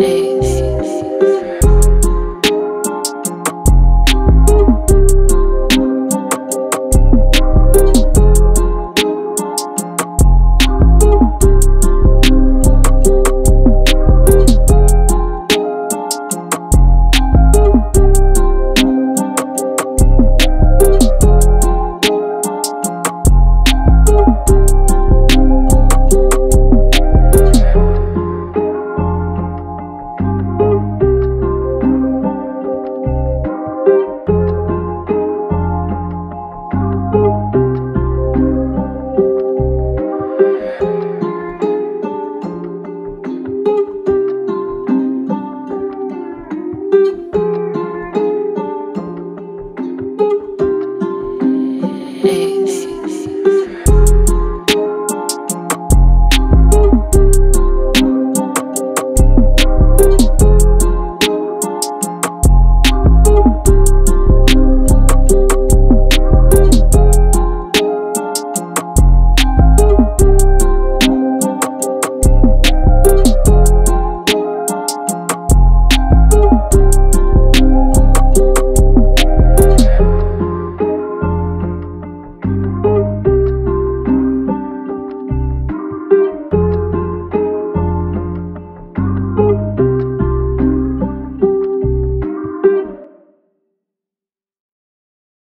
Hey.